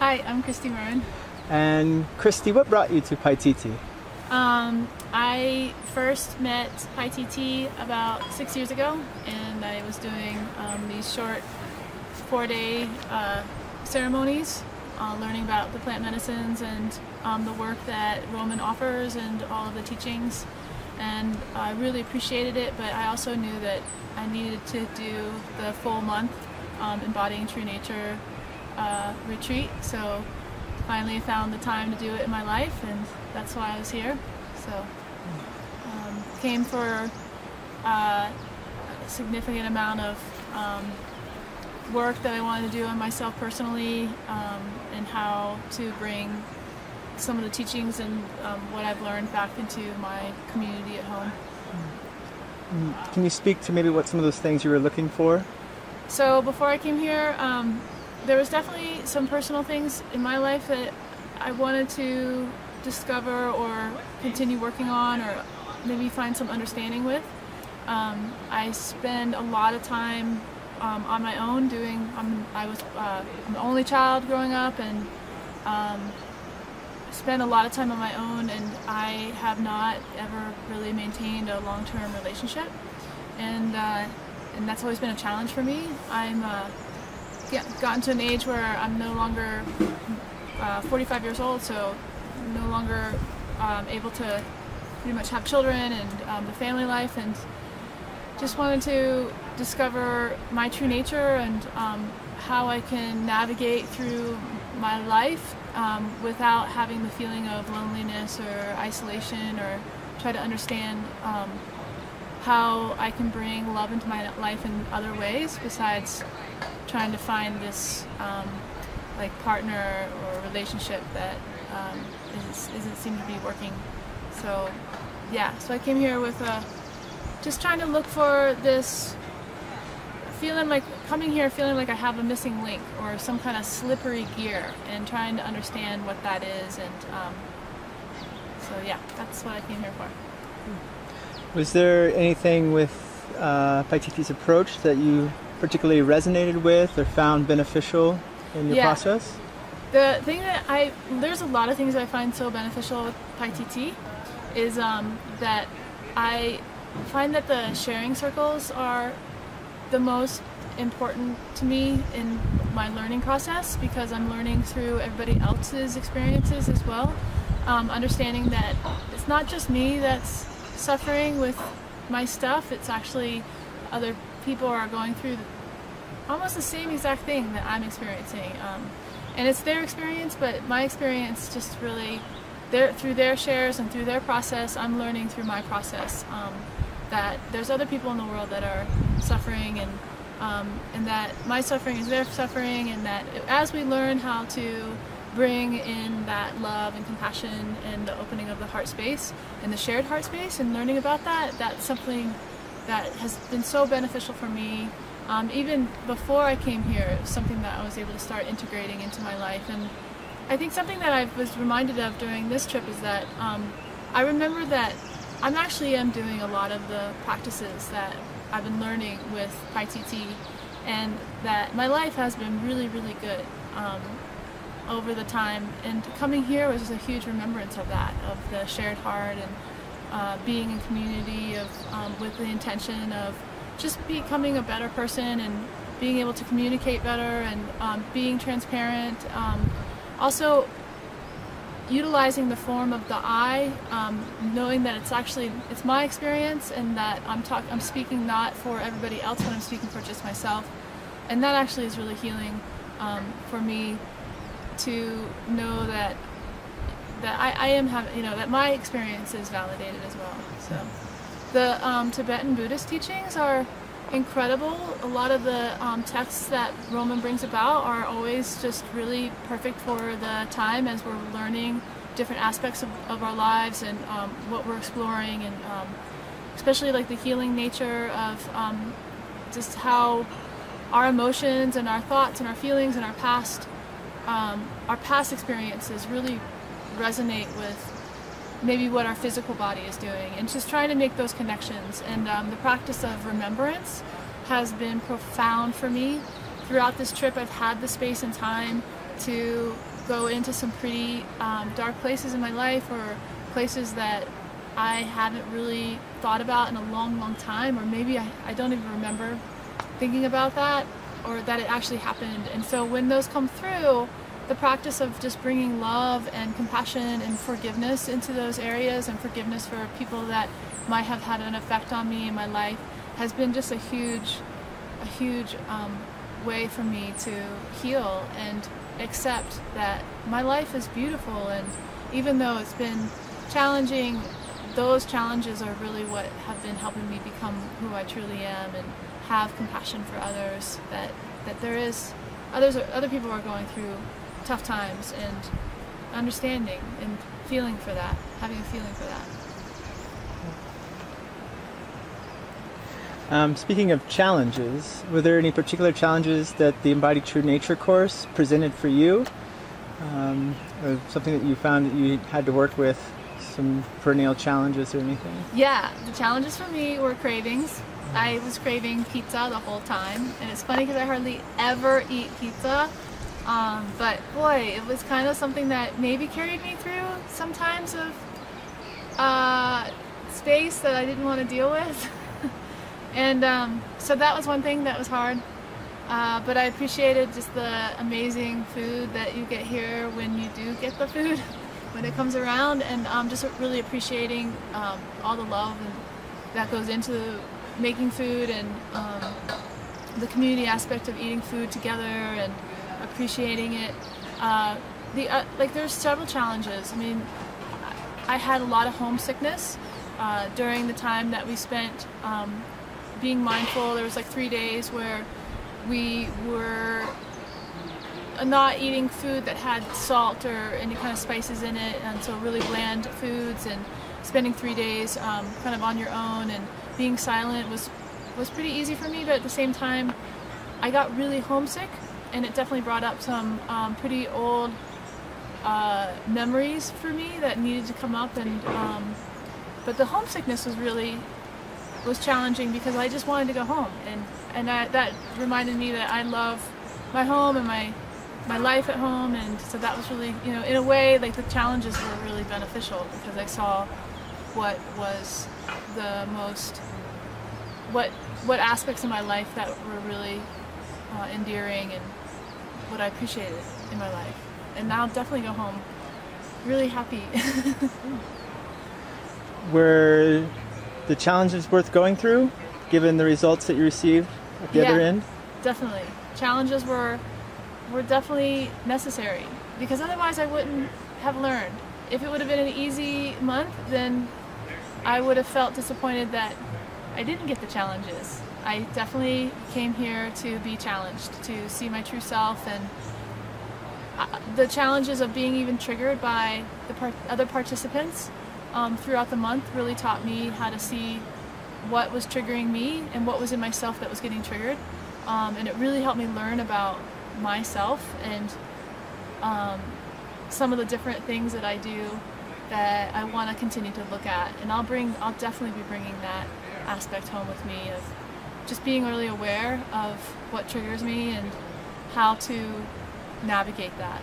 Hi, I'm Kristi Murren. And Kristi, what brought you to Paititi? Um, I first met Paititi about six years ago, and I was doing um, these short four-day uh, ceremonies, uh, learning about the plant medicines and um, the work that Roman offers and all of the teachings. And I really appreciated it, but I also knew that I needed to do the full month um, embodying true nature uh, retreat. So finally found the time to do it in my life, and that's why I was here. So um, came for uh, a significant amount of um, work that I wanted to do on myself personally, um, and how to bring some of the teachings and um, what I've learned back into my community at home. Mm, can you speak to maybe what some of those things you were looking for? So before I came here, um, there was definitely some personal things in my life that I wanted to discover or continue working on or maybe find some understanding with. Um, I spend a lot of time um, on my own doing, um, I was uh, an only child growing up and um, spend a lot of time on my own and I have not ever really maintained a long-term relationship and uh, and that's always been a challenge for me. I'm uh, get, gotten to an age where I'm no longer uh, 45 years old, so no longer um, able to pretty much have children and um, the family life, and just wanted to discover my true nature and um, how I can navigate through my life um, without having the feeling of loneliness or isolation or try to understand um, how I can bring love into my life in other ways besides trying to find this um, like partner or relationship that um, not seem to be working. So yeah, so I came here with a, just trying to look for this feeling like coming here feeling like I have a missing link or some kind of slippery gear and trying to understand what that is and um, so yeah, that's what I came here for. Was there anything with uh, Paititi's approach that you particularly resonated with or found beneficial in your yeah. process? The thing that I there's a lot of things I find so beneficial with Paititi is um, that I find that the sharing circles are the most important to me in my learning process because I'm learning through everybody else's experiences as well. Um, understanding that it's not just me that's suffering with my stuff. It's actually other people are going through almost the same exact thing that I'm experiencing. Um, and it's their experience, but my experience just really, their, through their shares and through their process, I'm learning through my process um, that there's other people in the world that are suffering and um, and that my suffering is their suffering and that as we learn how to bring in that love and compassion and the opening of the heart space and the shared heart space and learning about that, that's something that has been so beneficial for me. Um, even before I came here, something that I was able to start integrating into my life. And I think something that I was reminded of during this trip is that um, I remember that I'm actually am doing a lot of the practices that I've been learning with Paititi and that my life has been really, really good. Um, over the time. And coming here was just a huge remembrance of that, of the shared heart and uh, being in community of um, with the intention of just becoming a better person and being able to communicate better and um, being transparent. Um, also utilizing the form of the I, um, knowing that it's actually it's my experience and that I'm talk I'm speaking not for everybody else, but I'm speaking for just myself, and that actually is really healing um, for me to know that that I, I am having, you know, that my experience is validated as well. So the um, Tibetan Buddhist teachings are incredible. A lot of the um, texts that Roman brings about are always just really perfect for the time as we're learning different aspects of, of our lives and um, what we're exploring and um, especially like the healing nature of um, just how our emotions and our thoughts and our feelings and our past um, our past experiences really resonate with maybe what our physical body is doing and just trying to make those connections and um, the practice of remembrance has been profound for me throughout this trip i've had the space and time to go into some pretty um, dark places in my life or places that I haven't really thought about in a long, long time, or maybe I, I don't even remember thinking about that or that it actually happened. And so when those come through, the practice of just bringing love and compassion and forgiveness into those areas and forgiveness for people that might have had an effect on me in my life has been just a huge, a huge um, way for me to heal and accept that my life is beautiful. And even though it's been challenging, those challenges are really what have been helping me become who I truly am and have compassion for others. That that there is others other people are going through tough times and understanding and feeling for that, having a feeling for that. Um, speaking of challenges, were there any particular challenges that the Embodied True Nature course presented for you? Um, or something that you found that you had to work with, some perennial challenges or anything? Yeah, the challenges for me were cravings. I was craving pizza the whole time, and it's funny because I hardly ever eat pizza. Um, but boy, it was kind of something that maybe carried me through some times of uh, space that I didn't want to deal with. And um, so that was one thing that was hard. Uh, but I appreciated just the amazing food that you get here when you do get the food, when it comes around, and um, just really appreciating um, all the love that goes into making food and um, the community aspect of eating food together and appreciating it. Uh, the uh, like there's several challenges. I mean, I had a lot of homesickness uh, during the time that we spent um, being mindful. There was like three days where we were not eating food that had salt or any kind of spices in it, and so really bland foods. And spending three days um, kind of on your own and being silent was was pretty easy for me. But at the same time, I got really homesick, and it definitely brought up some um, pretty old uh, memories for me that needed to come up. And um, but the homesickness was really was challenging because I just wanted to go home, and and I, that reminded me that I love my home and my my life at home, and so that was really you know in a way like the challenges were really beneficial because I saw what was the most what what aspects of my life that were really uh, endearing and what I appreciated in my life, and now definitely go home really happy. Were the challenges worth going through, given the results that you received at the Yeah. other end? definitely challenges were were definitely necessary because otherwise I wouldn't have learned. If it would have been an easy month, then I would have felt disappointed that I didn't get the challenges. I definitely came here to be challenged, to see my true self, and uh, the challenges of being even triggered by the par- other participants um, throughout the month really taught me how to see what was triggering me and what was in myself that was getting triggered. Um, and it really helped me learn about myself and um, some of the different things that I do that I want to continue to look at. And I'll bring, I'll definitely be bringing that aspect home with me of just being really aware of what triggers me and how to navigate that.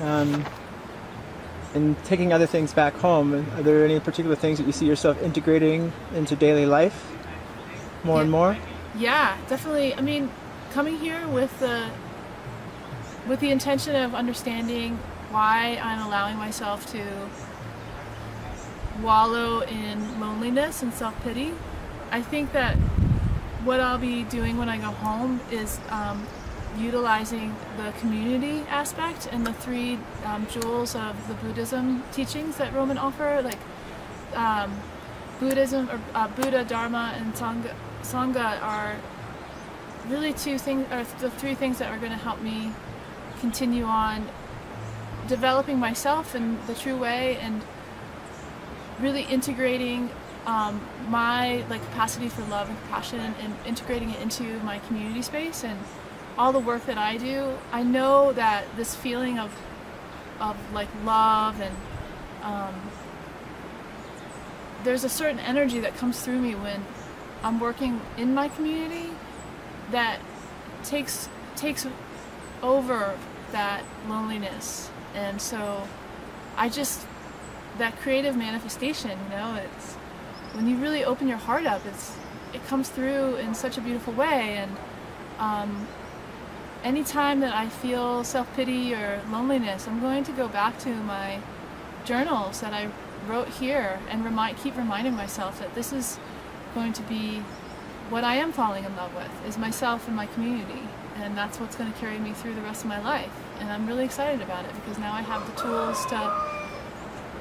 Um, and taking other things back home, are there any particular things that you see yourself integrating into daily life more and more? Yeah, definitely. I mean, coming here with the with the intention of understanding why I'm allowing myself to wallow in loneliness and self-pity, I think that what I'll be doing when I go home is um, utilizing the community aspect and the three um, jewels of the Buddhism teachings that Roman offer, like um, Buddhism or uh, Buddha, Dharma, and Sangha, Sangha are really two things, or the three things that are going to help me continue on developing myself in the true way and really integrating um, my like capacity for love and compassion and integrating it into my community space and all the work that I do. I know that this feeling of of like love and um, there's a certain energy that comes through me when I'm working in my community that takes takes over that loneliness, and so I just that creative manifestation, you know, it's when you really open your heart up, it's it comes through in such a beautiful way, and um, anytime that I feel self pity or loneliness, I'm going to go back to my journals that I wrote here and remind keep reminding myself that this is going to be what I am falling in love with is myself and my community. And that's what's going to carry me through the rest of my life. And I'm really excited about it because now I have the tools to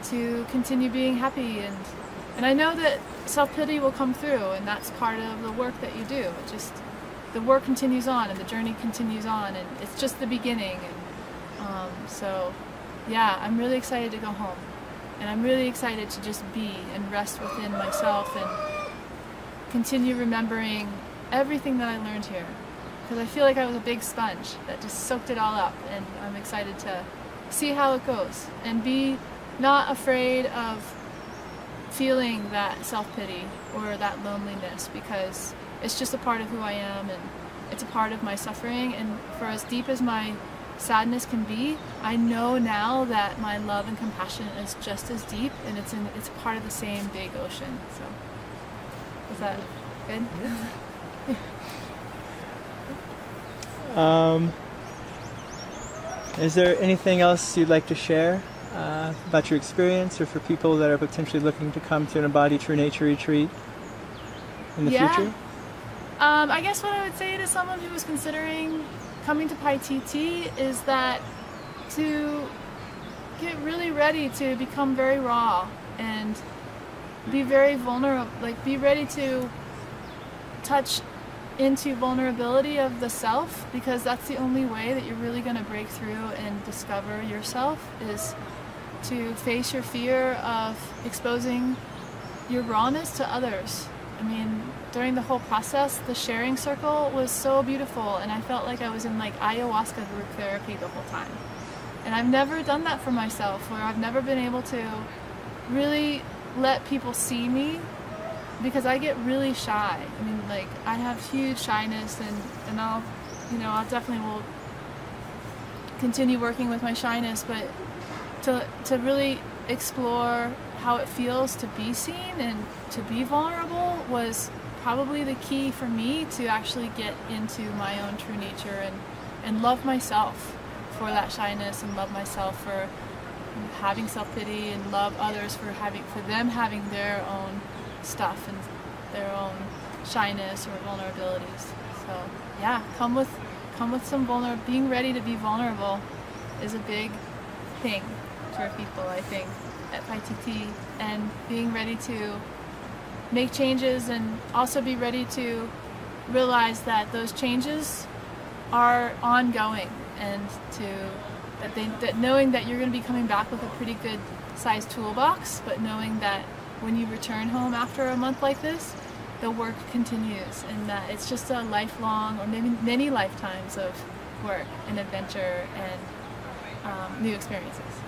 to continue being happy. And and I know that self-pity will come through and that's part of the work that you do. It just the work continues on and the journey continues on and it's just the beginning. And um, so yeah I'm really excited to go home. And I'm really excited to just be and rest within myself and continue remembering everything that I learned here. Because I feel like I was a big sponge that just soaked it all up and I'm excited to see how it goes and be not afraid of feeling that self-pity or that loneliness because it's just a part of who I am and it's a part of my suffering and for as deep as my sadness can be, I know now that my love and compassion is just as deep and it's in it's part of the same big ocean. So is that good? Um, is there anything else you'd like to share uh, about your experience or for people that are potentially looking to come to an Embody True Nature retreat in the Yeah. future? Um, I guess what I would say to someone who is considering coming to Paititi is that to get really ready to become very raw and be very vulnerable, like be ready to touch into vulnerability of the self because that's the only way that you're really going to break through and discover yourself is to face your fear of exposing your rawness to others. I mean, during the whole process, the sharing circle was so beautiful, and I felt like I was in like ayahuasca group therapy the whole time. And I've never done that for myself, where I've never been able to really let people see me because I get really shy. I mean, like I have huge shyness, and and I'll, you know, I'll definitely will continue working with my shyness, but to to really explore how it feels to be seen and to be vulnerable was probably the key for me to actually get into my own true nature and and love myself for that shyness and love myself for having self-pity and love others for having for them having their own stuff and their own shyness or vulnerabilities. So yeah come with come with some vulner being ready to be vulnerable is a big thing for people i think at Paititi and being ready to make changes and also be ready to realize that those changes are ongoing and to that they that knowing that you're going to be coming back with a pretty good sized toolbox but knowing that when you return home after a month like this the work continues and that it's just a lifelong or maybe many lifetimes of work and adventure and um, new experiences